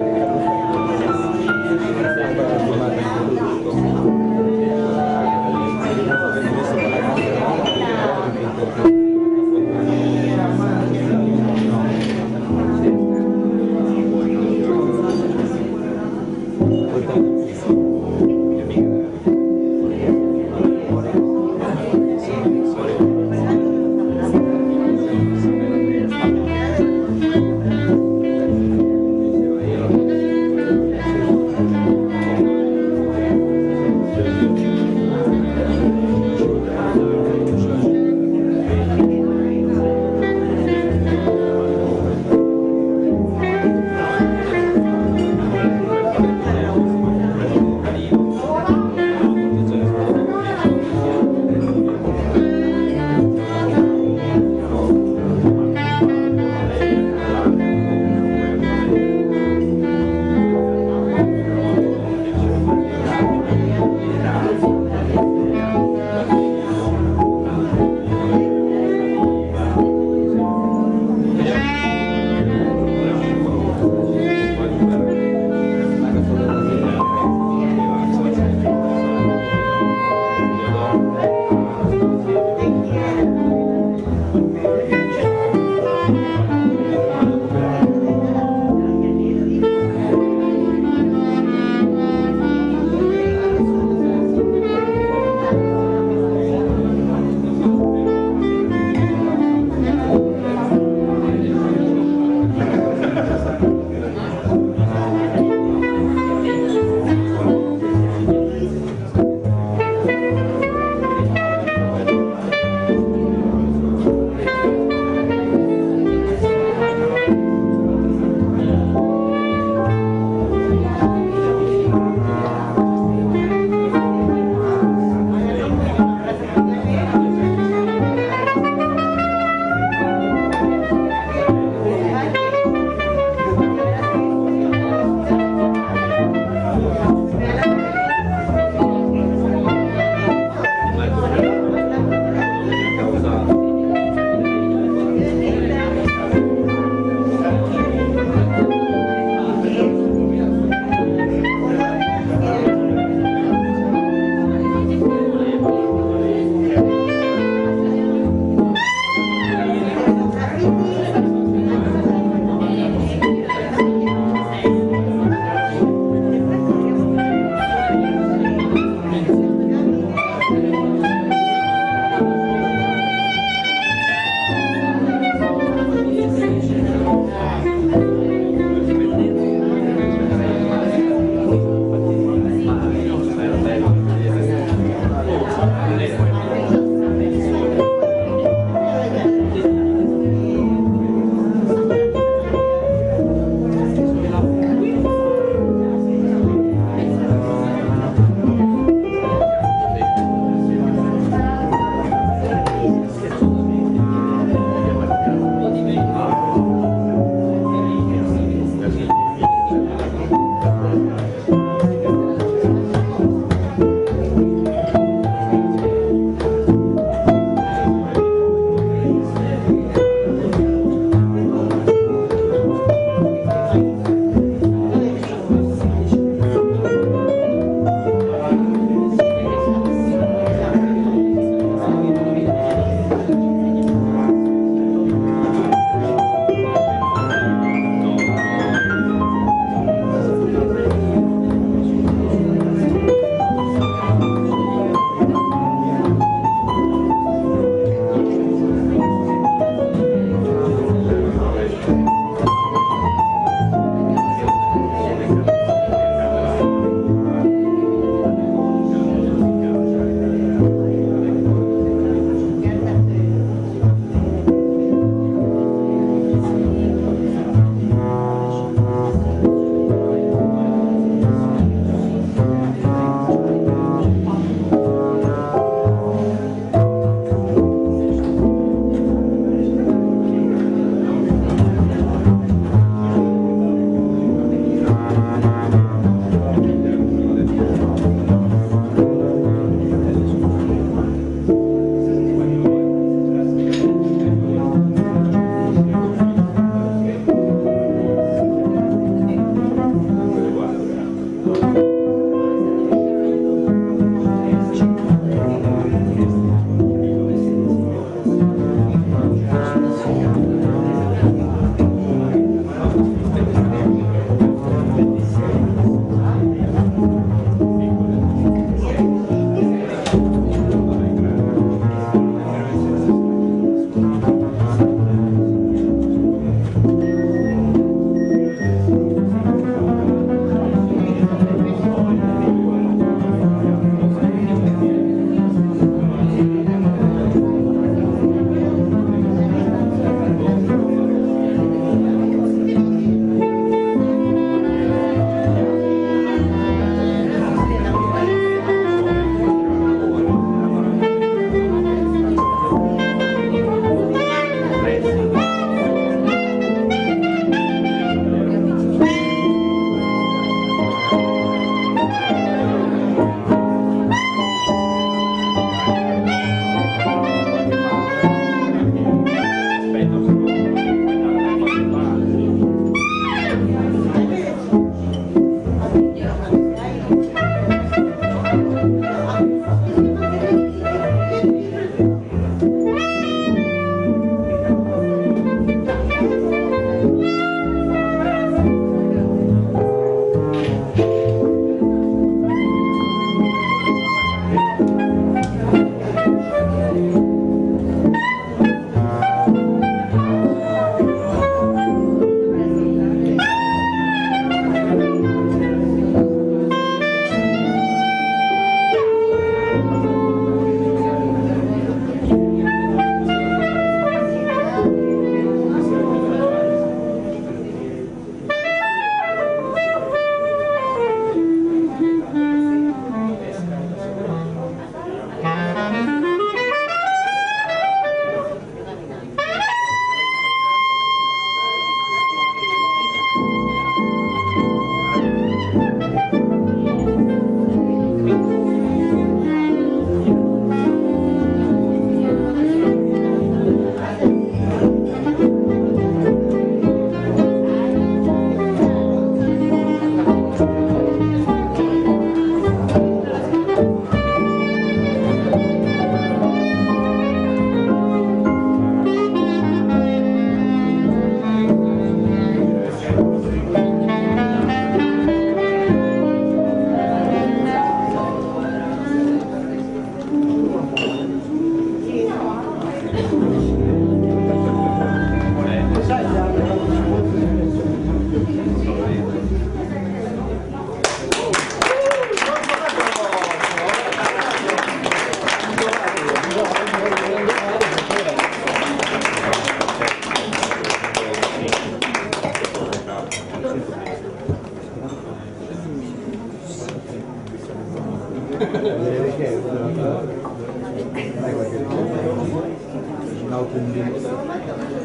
Yeah.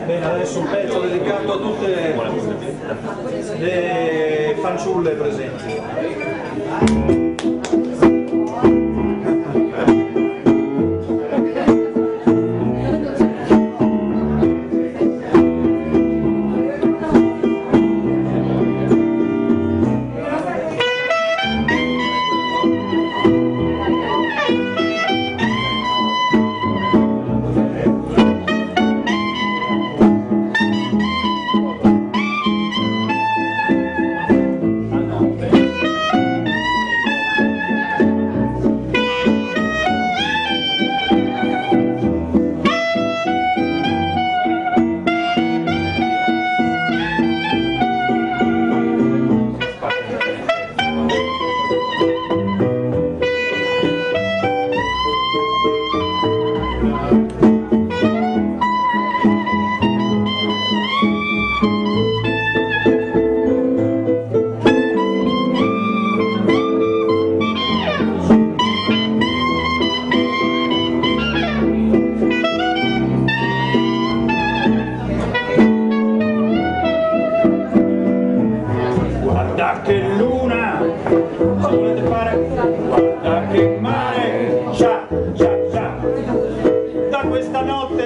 Bene, adesso un pezzo dedicato a tutte le fanciulle presenti. questa notte.